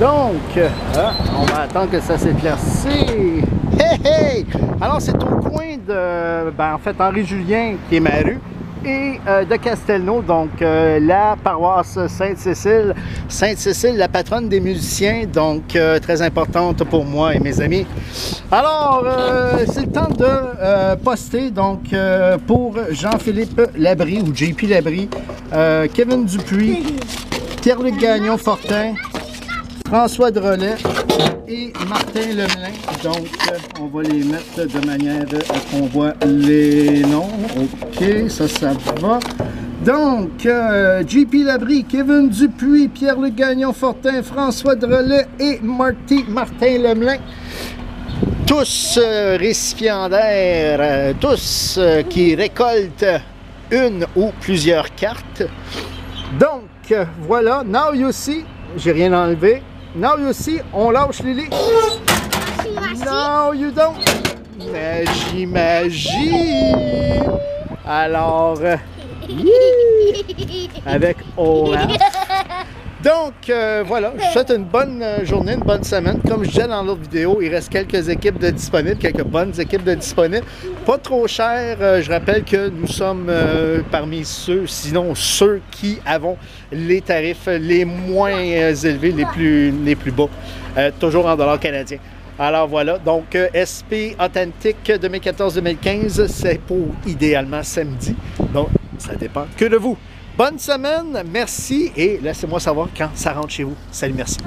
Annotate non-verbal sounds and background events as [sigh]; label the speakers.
Speaker 1: Donc, ah, on va attendre que ça s'éclaircisse. Hey, hey! Alors, c'est au coin de, ben, en fait, Henri-Julien, qui est ma rue, et euh, de Castelnau, donc euh, la paroisse Sainte-Cécile. Sainte-Cécile, la patronne des musiciens, donc euh, très importante pour moi et mes amis. Alors, euh, c'est le temps de euh, poster, donc euh, pour Jean-Philippe Labrie ou JP euh, Kevin Dupuis, Pierre-Luc Gagnon-Fortin, François Drolet et Martin Lemelin. Donc, on va les mettre de manière à qu'on voit les noms. OK, ça, ça va. Donc, euh, JP Labrie, Kevin Dupuis, Pierre-Luc Gagnon-Fortin, François Drolet et Marty, Martin Lemelin. Tous euh, récipiendaires, euh, tous qui récoltent une ou plusieurs cartes. Donc, voilà, now you see, j'ai rien enlevé. Now you see, on lâche Lily. No, you don't. Magie, magie. Alors, euh, [laughs] avec Olaf. Donc, euh, voilà, je souhaite une bonne euh, journée, une bonne semaine. Comme je disais dans l'autre vidéo, il reste quelques équipes de disponibles, quelques bonnes équipes de disponibles. Pas trop cher. Euh, je rappelle que nous sommes parmi ceux, sinon ceux qui avons les tarifs les moins élevés, les plus, les plus toujours en dollars canadiens. Alors voilà, donc SP Authentique 2014-2015, c'est pour idéalement samedi. Donc, ça dépend que de vous. Bonne semaine, merci et laissez-moi savoir quand ça rentre chez vous. Salut, merci.